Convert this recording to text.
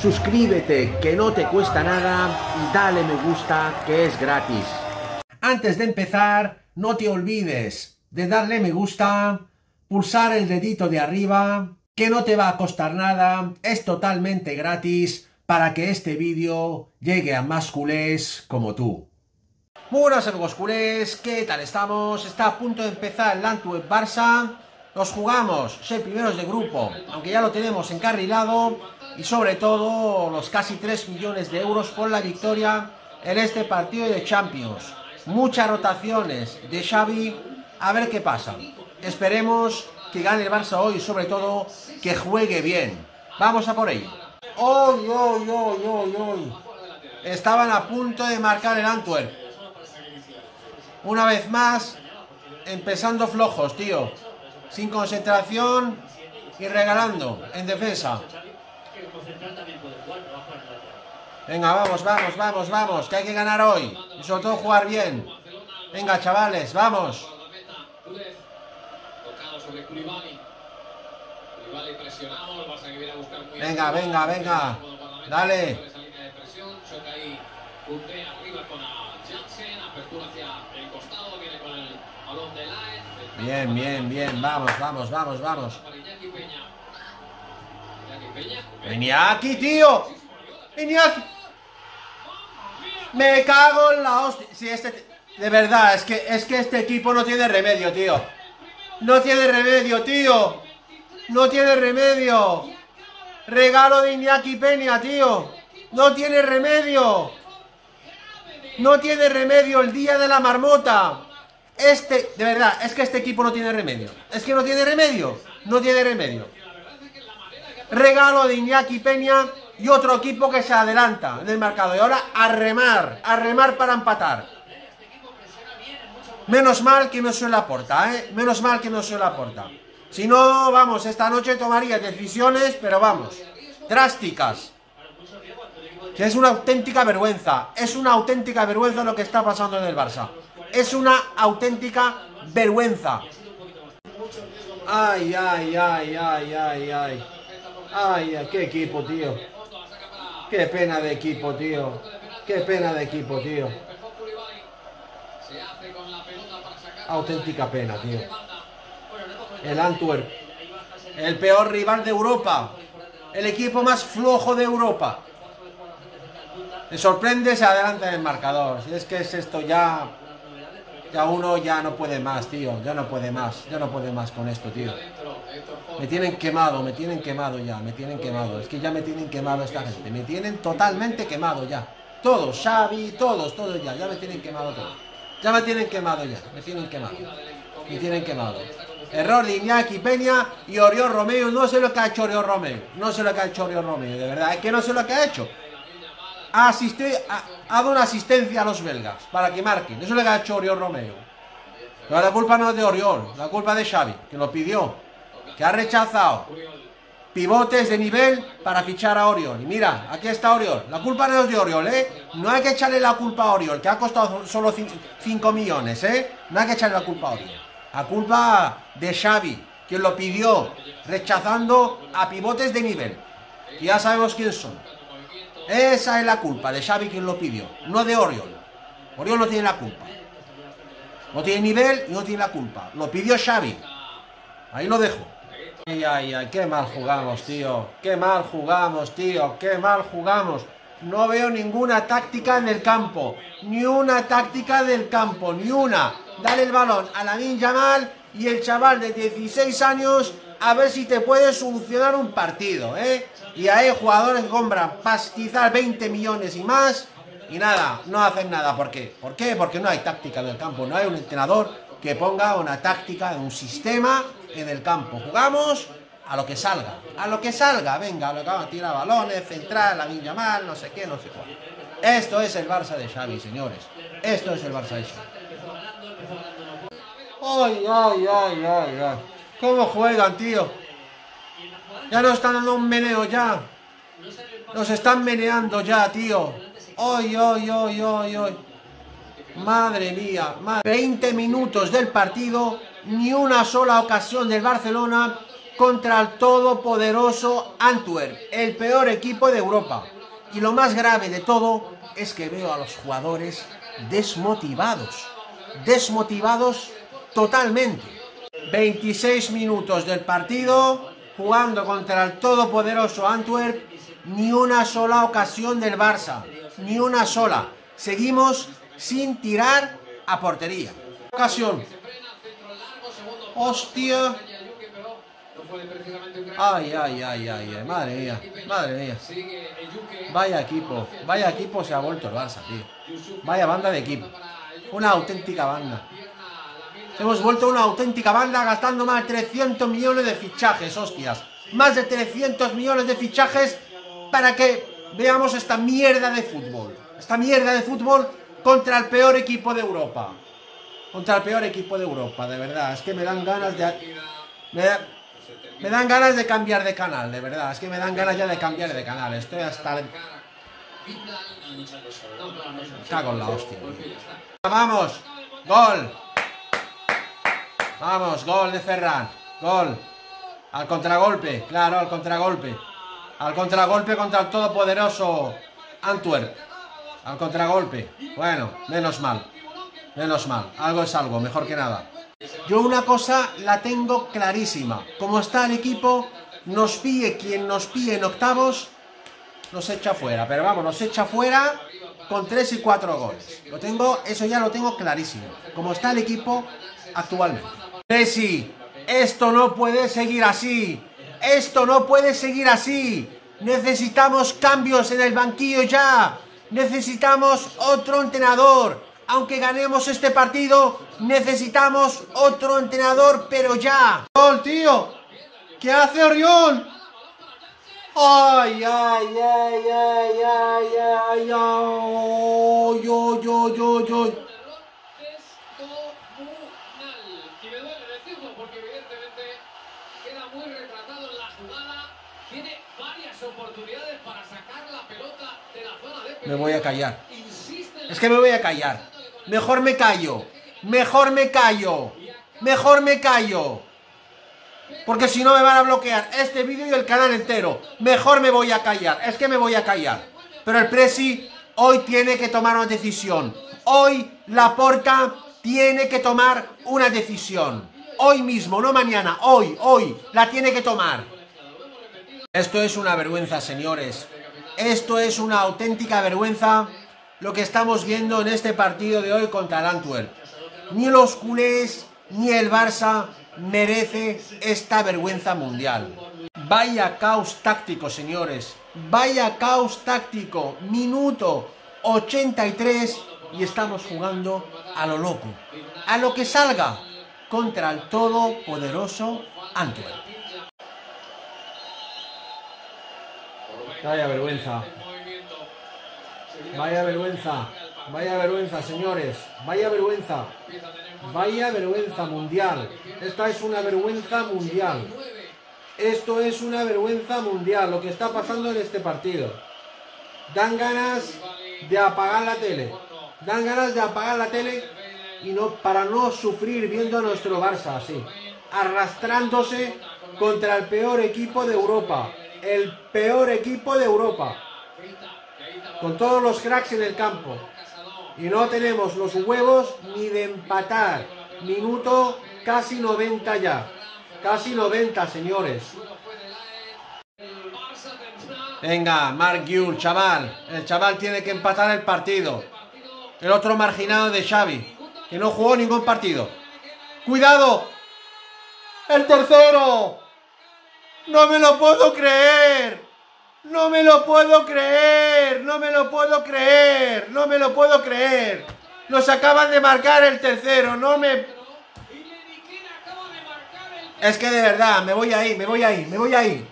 suscríbete que no te cuesta nada y dale me gusta que es gratis. Antes de empezar, no te olvides de darle me gusta, pulsar el dedito de arriba, que no te va a costar nada, es totalmente gratis para que este vídeo llegue a más culés como tú. Muy buenas amigos culés, ¿qué tal estamos? Está a punto de empezar el Antwerp Barça. Nos jugamos, ser primeros de grupo, aunque ya lo tenemos encarrilado, y sobre todo los casi 3 millones de euros por la victoria en este partido de Champions. Muchas rotaciones de Xavi, a ver qué pasa. Esperemos que gane el Barça hoy, sobre todo que juegue bien. Vamos a por ello. ¡Oy, oy, oy, oy, oy! Estaban a punto de marcar el Antwerp. Una vez más, empezando flojos, tío. Sin concentración y regalando en defensa. Venga, vamos, vamos, vamos, vamos, que hay que ganar hoy. Y sobre todo jugar bien. Venga, chavales, vamos. Venga, venga, venga. Dale. Bien, bien, bien. Vamos, vamos, vamos, vamos. Iñaki, tío. Iñaki. Me cago en la hostia. Si este... De verdad, es que, es que este equipo no tiene remedio, tío. No tiene remedio, tío. No tiene remedio. Regalo de Iñaki Peña, tío. No tiene remedio. No tiene remedio el día de la marmota. Este, de verdad, es que este equipo no tiene remedio. Es que no tiene remedio. No tiene remedio. Regalo de Iñaki Peña y otro equipo que se adelanta en el mercado. Y ahora a remar, a remar para empatar. Menos mal que no se la porta, ¿eh? Menos mal que no se la porta. Si no, vamos, esta noche tomaría decisiones, pero vamos, drásticas. Es una auténtica vergüenza. Es una auténtica vergüenza lo que está pasando en el Barça. Es una auténtica vergüenza. Ay, ay, ay, ay, ay, ay. Ay, qué equipo, tío. Qué pena de equipo, tío. Qué pena de equipo, tío. Auténtica pena, tío. El Antwerp. El peor rival de Europa. El equipo más flojo de Europa. Me sorprende, se adelanta en el marcador. Si es que es esto ya... Ya uno ya no puede más, tío. Ya no puede más. Ya no puede más con esto, tío. Me tienen quemado, me tienen quemado ya. Me tienen quemado. Es que ya me tienen quemado esta gente. Me tienen totalmente quemado ya. Todos, Xavi, todos, todos ya. Ya me tienen quemado todos. Ya me tienen quemado ya. Me tienen quemado. Me tienen quemado. Error de Iñaki Peña y Oriol Romeo. No sé lo que ha hecho Oriol Romeo. No sé lo que ha hecho Oriol Romeo. De verdad, es que no sé lo que ha hecho. Ha, ha, dado una asistencia a los belgas para que marquen. Eso es lo que ha hecho Oriol Romeo. Pero la culpa no es de Oriol. La culpa de Xavi, que lo pidió. Que ha rechazado pivotes de nivel para fichar a Oriol. Y mira, aquí está Oriol. La culpa no es de Oriol, ¿eh? No hay que echarle la culpa a Oriol, que ha costado solo 5 millones, ¿eh? No hay que echarle la culpa a Oriol. La culpa de Xavi, quien lo pidió, rechazando a pivotes de nivel. Y ya sabemos quién son. Esa es la culpa de Xavi quien lo pidió, no de Oriol. Oriol no tiene la culpa. No tiene nivel y no tiene la culpa. Lo pidió Xavi. Ahí lo dejo. Ay, ay, ay, qué mal jugamos, tío. Qué mal jugamos, tío. Qué mal jugamos. No veo ninguna táctica en el campo. Ni una táctica del campo, ni una. Dale el balón a la Yamal y el chaval de 16 años a ver si te puede solucionar un partido, ¿eh? Y hay jugadores que compran pastizar 20 millones y más y nada, no hacen nada. ¿Por qué? ¿Por qué? Porque no hay táctica en el campo, no hay un entrenador que ponga una táctica, un sistema en el campo. Jugamos a lo que salga, a lo que salga, venga, a lo que va a tirar balones, central, la niña mal, no sé qué, no sé cuál. Esto es el Barça de Xavi, señores. Esto es el Barça de Xavi. Ay, ay, ay, ay, ay. ¿Cómo juegan, tío? Ya nos están dando un meneo ya. Nos están meneando ya, tío. Ay, ay, ay, ay, ay. Madre mía, madre. 20 minutos del partido, ni una sola ocasión del Barcelona contra el todopoderoso Antwerp, el peor equipo de Europa. Y lo más grave de todo es que veo a los jugadores desmotivados, desmotivados totalmente. 26 minutos del partido, jugando contra el todopoderoso Antwerp, ni una sola ocasión del Barça, ni una sola. Seguimos sin tirar a portería. Ocasión. Hostia. Ay, ay, ay, ay, madre mía, madre mía. Vaya equipo, vaya equipo se ha vuelto el Barça, tío. Vaya banda de equipo. Una auténtica banda. Hemos vuelto una auténtica banda gastando más de 300 millones de fichajes, hostias. Más de 300 millones de fichajes para que veamos esta mierda de fútbol. Esta mierda de fútbol contra el peor equipo de Europa. Contra el peor equipo de Europa, de verdad. Es que me dan ganas de... Me, dan ganas de cambiar de canal, de verdad. Es que me dan ganas ya de cambiar de canal. Estoy hasta... Cago en la hostia. Vamos. Gol. Vamos, gol de Ferran. Gol. Al contragolpe, claro, al contragolpe. Al contragolpe contra el todopoderoso Antwerp. Al contragolpe. Bueno, menos mal. Menos mal. Algo es algo, mejor que nada. Yo una cosa la tengo clarísima. Como está el equipo, nos pille quien nos pille en octavos, nos echa fuera. Pero vamos, nos echa fuera con 3 y 4 goles. Lo tengo, eso ya lo tengo clarísimo. Como está el equipo actualmente. Messi, esto no puede seguir así. Esto no puede seguir así. Necesitamos cambios en el banquillo ya. Necesitamos otro entrenador. Aunque ganemos este partido, necesitamos otro entrenador, pero ya. ¡Gol, tío! ¿Qué hace Orión? ¡Ay, ay, ay, ay, ay, ay, ay! ¡Yo, yo, yo, yo! porque evidentemente queda muy retratado en la jugada. Tiene varias oportunidades para sacar la pelota de la zona de Me voy a callar. Es que me voy a callar. Mejor me callo. Mejor me callo. Mejor me callo. Porque si no me van a bloquear este vídeo y el canal entero. Mejor me voy a callar. Es que me voy a callar. Pero el Presi hoy tiene que tomar una decisión. Hoy la porta tiene que tomar una decisión hoy mismo, no mañana, hoy, hoy, la tiene que tomar. Esto es una vergüenza, señores. Esto es una auténtica vergüenza lo que estamos viendo en este partido de hoy contra el Antwerp. Ni los culés, ni el Barça merece esta vergüenza mundial. Vaya caos táctico, señores. Vaya caos táctico. Minuto 83 y estamos jugando a lo loco. A lo que salga contra el todopoderoso Antwerp. Vaya vergüenza. Vaya vergüenza. Vaya vergüenza, señores. Vaya vergüenza. Vaya vergüenza mundial. Esta es una vergüenza mundial. Esto es una vergüenza mundial, lo que está pasando en este partido. Dan ganas de apagar la tele. Dan ganas de apagar la tele y no, para no sufrir viendo a nuestro Barça así, arrastrándose contra el peor equipo de Europa, el peor equipo de Europa, con todos los cracks en el campo. Y no tenemos los huevos ni de empatar. Minuto casi 90 ya. Casi 90, señores. Venga, Mark Yul, chaval. El chaval tiene que empatar el partido. El otro marginado de Xavi que no jugó ningún partido. ¡Cuidado! ¡El tercero! ¡No me lo puedo creer! ¡No me lo puedo creer! ¡No me lo puedo creer! ¡No me lo puedo creer! Nos acaban de marcar el tercero, no me... Es que de verdad, me voy ahí, me voy ahí, me voy ahí.